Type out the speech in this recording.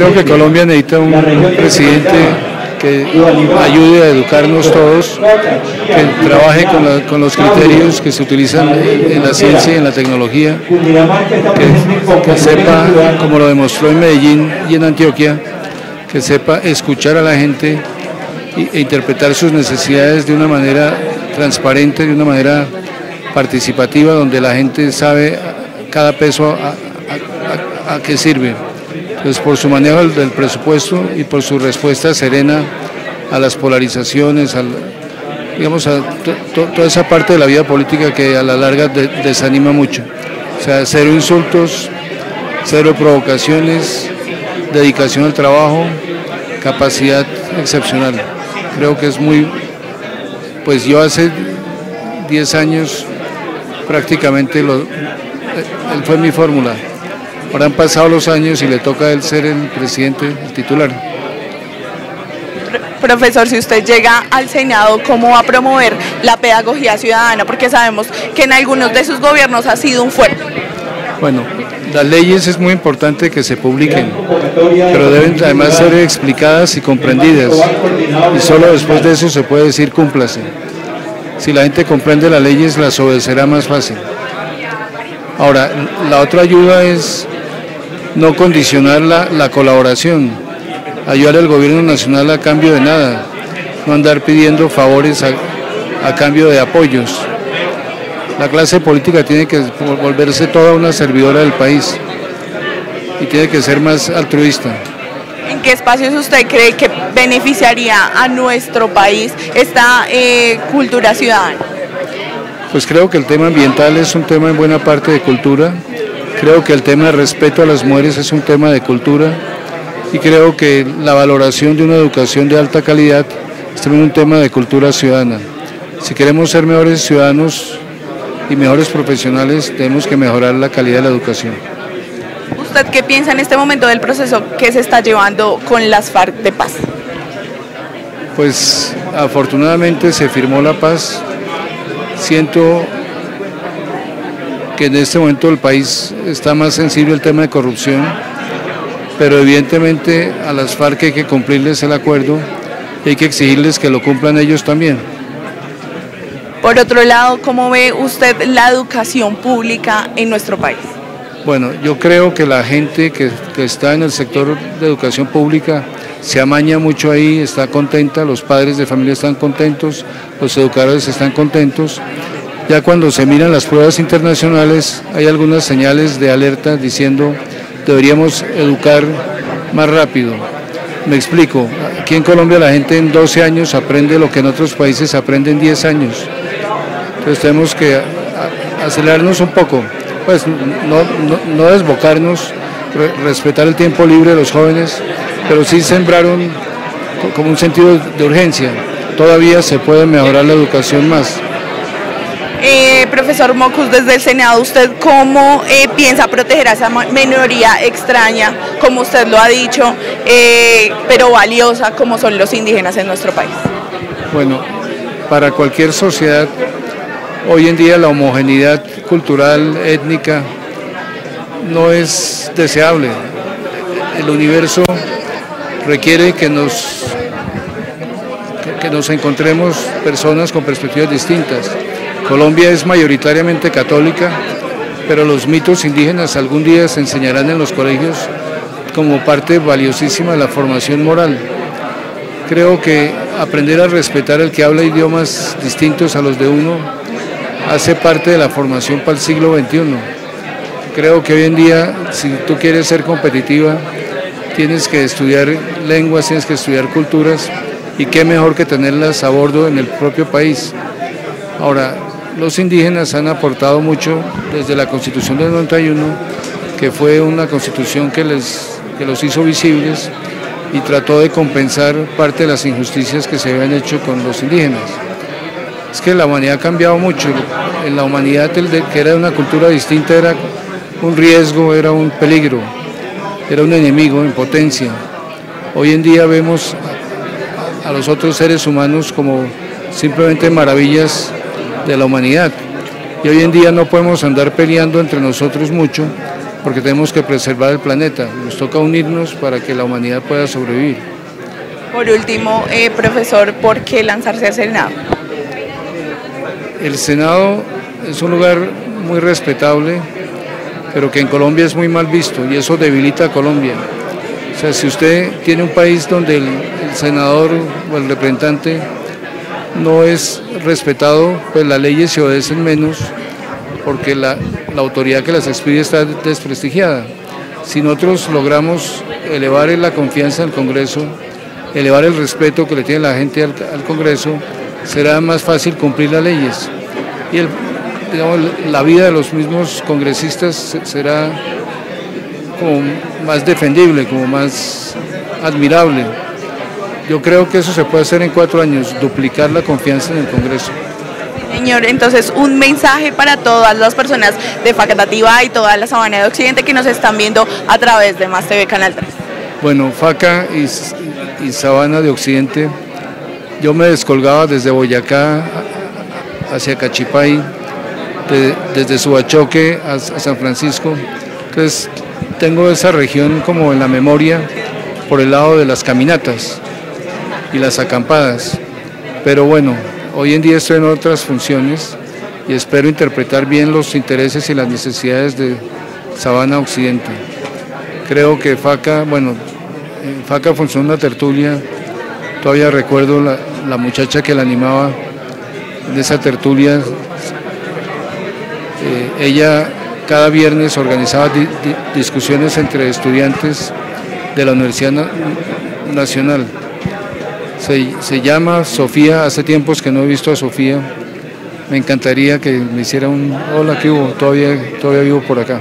Creo que Colombia necesita un presidente que ayude a educarnos todos, que trabaje con, los criterios que se utilizan en la ciencia y en la tecnología, que, sepa, como lo demostró en Medellín y en Antioquia, que sepa escuchar a la gente e interpretar sus necesidades de una manera transparente, de una manera participativa, donde la gente sabe cada peso a, qué sirve. Entonces, por su manejo del presupuesto y por su respuesta serena a las polarizaciones, digamos, a toda esa parte de la vida política que a la larga desanima mucho. O sea, cero insultos, cero provocaciones, dedicación al trabajo, capacidad excepcional. Creo que es muy, pues yo hace 10 años prácticamente lo, él fue mi fórmula. Ahora han pasado los años y le toca a él ser el presidente, el titular. Profesor, si usted llega al Senado, ¿cómo va a promover la pedagogía ciudadana? Porque sabemos que en algunos de sus gobiernos ha sido un fuerte. Bueno, las leyes es muy importante que se publiquen, pero deben además ser explicadas y comprendidas. Y solo después de eso se puede decir cúmplase. Si la gente comprende las leyes, las obedecerá más fácil. Ahora, la otra ayuda es no condicionar la, colaboración, ayudar al gobierno nacional a cambio de nada, no andar pidiendo favores a cambio de apoyos. La clase política tiene que volverse toda una servidora del país y tiene que ser más altruista. ¿En qué espacios usted cree que beneficiaría a nuestro país esta eh, cultura ciudadana? Pues creo que el tema ambiental es un tema en buena parte de cultura, creo que el tema de respeto a las mujeres es un tema de cultura y creo que la valoración de una educación de alta calidad es también un tema de cultura ciudadana. Si queremos ser mejores ciudadanos, y mejores profesionales, tenemos que mejorar la calidad de la educación. ¿Usted qué piensa en este momento del proceso que se está llevando con las FARC de paz? Pues afortunadamente se firmó la paz. Siento que en este momento el país está más sensible al tema de corrupción, pero evidentemente a las FARC hay que cumplirles el acuerdo y hay que exigirles que lo cumplan ellos también. Por otro lado, ¿cómo ve usted la educación pública en nuestro país? Bueno, yo creo que la gente que, está en el sector de educación pública se amaña mucho ahí, está contenta, los padres de familia están contentos, los educadores están contentos. Ya cuando se miran las pruebas internacionales hay algunas señales de alerta diciendo deberíamos educar más rápido. Me explico, aquí en Colombia la gente en 12 años aprende lo que en otros países aprende en 10 años. Entonces tenemos que acelerarnos un poco, pues no, desbocarnos, respetar el tiempo libre de los jóvenes, pero sí sembrar un, como un sentido de urgencia. Todavía se puede mejorar la educación más. Eh, profesor Mocus, desde el Senado, ¿usted cómo eh, piensa proteger a esa minoría extraña, como usted lo ha dicho, eh, pero valiosa, como son los indígenas en nuestro país? Bueno, para cualquier sociedad Hoy en día la homogeneidad cultural, étnica, no es deseable. El universo requiere que nos, que nos encontremos personas con perspectivas distintas. Colombia es mayoritariamente católica, pero los mitos indígenas algún día se enseñarán en los colegios como parte valiosísima de la formación moral. Creo que aprender a respetar al que habla idiomas distintos a los de uno hace parte de la formación para el siglo XXI. Creo que hoy en día, si tú quieres ser competitiva, tienes que estudiar lenguas, tienes que estudiar culturas, y qué mejor que tenerlas a bordo en el propio país. Ahora, los indígenas han aportado mucho desde la Constitución del 91, que fue una constitución que, les, que los hizo visibles y trató de compensar parte de las injusticias que se habían hecho con los indígenas. Es que la humanidad ha cambiado mucho. En la humanidad, que era una cultura distinta, era un riesgo, era un peligro, era un enemigo en potencia. Hoy en día vemos a los otros seres humanos como simplemente maravillas de la humanidad. Y hoy en día no podemos andar peleando entre nosotros mucho, porque tenemos que preservar el planeta. Nos toca unirnos para que la humanidad pueda sobrevivir. Por último, eh, profesor, ¿por qué lanzarse al Senado? El Senado es un lugar muy respetable, pero que en Colombia es muy mal visto y eso debilita a Colombia. O sea, si usted tiene un país donde el, senador o el representante no es respetado, pues las leyes se obedecen menos porque la, autoridad que las expide está desprestigiada. Si nosotros logramos elevar la confianza del Congreso, elevar el respeto que le tiene la gente al, Congreso, será más fácil cumplir las leyes. Y la vida de los mismos congresistas será como más defendible, como más admirable. Yo creo que eso se puede hacer en cuatro años, duplicar la confianza en el Congreso. Señor, entonces un mensaje para todas las personas de Facatativa y toda la Sabana de Occidente que nos están viendo a través de Más TV Canal 3. Bueno, Faca y, Sabana de Occidente, yo me descolgaba desde Boyacá hacia Cachipay, desde Subachoque a, a San Francisco. Entonces tengo esa región como en la memoria por el lado de las caminatas y las acampadas. Pero bueno, hoy en día estoy en otras funciones y espero interpretar bien los intereses y las necesidades de Sabana Occidente. Creo que FACA, bueno, en FACA funcionó una tertulia, todavía recuerdo la, muchacha que la animaba de esa tertulia, eh, ella cada viernes organizaba discusiones entre estudiantes de la Universidad Nacional. Se, llama Sofía, hace tiempos que no he visto a Sofía. Me encantaría que me hiciera un hola que hubo, todavía, todavía vivo por acá.